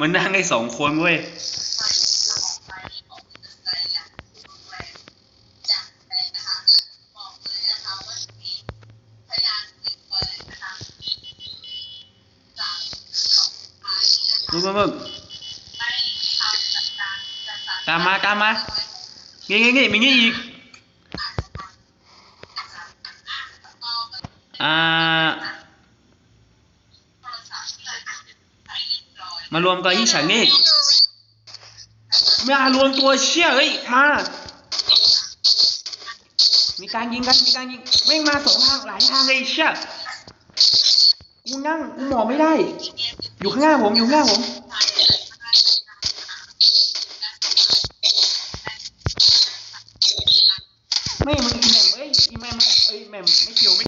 มันนั่งได้สองคนเว้ยนู่นนู่นนู่นตามมาตามมางี้งี้งี้มีงี้อีกอ่า มารวมกันที่ฉันนี่มารวมตัวเชี่ยเอ้ยมามีการยิงกันมีการยิงแม่งมาสองทางหลายทางเลยเชี่ยกูนั่งกูหมอบไม่ได้ อยู่ข้างหน้าผมอยู่ข้างหน้าผมไม่มึงอีแมมเอ้ยอีแมมเอ้ยแมมไม่เกี่ยวไม่